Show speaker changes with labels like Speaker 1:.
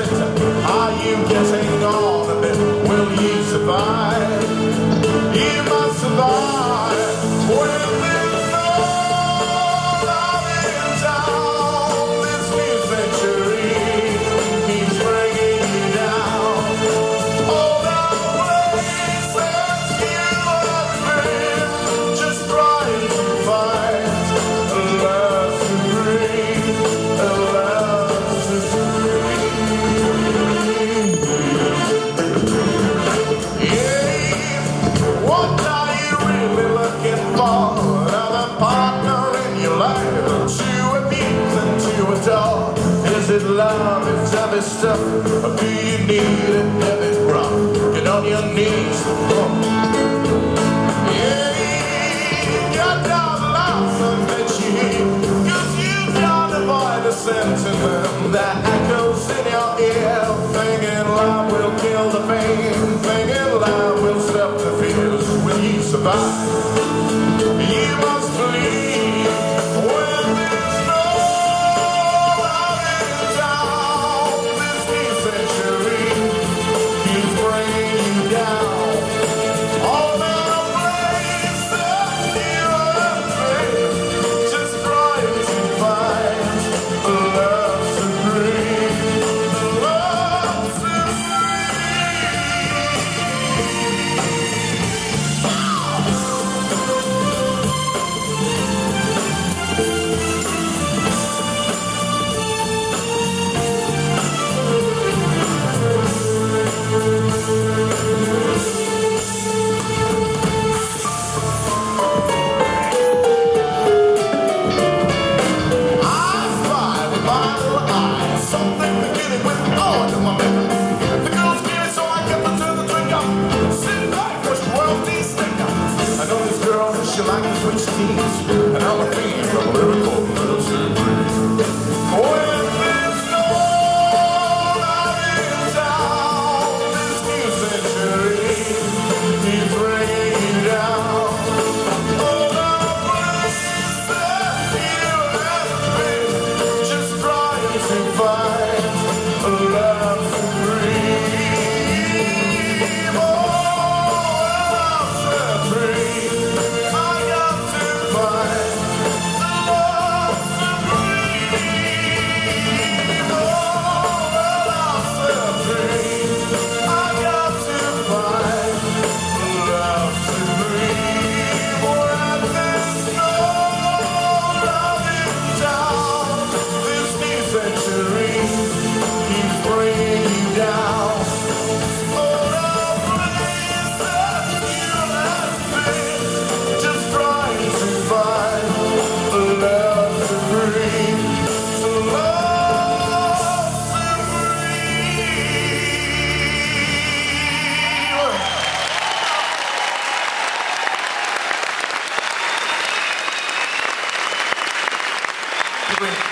Speaker 1: Are you just love is heavy stuff. Do you need it heavy rock? Get on your knees. Oh. Yeah, got down lots of that you you don't avoid the sentiment that echoes in your ear. Thinking love will kill the pain. Thinking love will stop the fears. Will you survive? Alabama from Liverpool. Every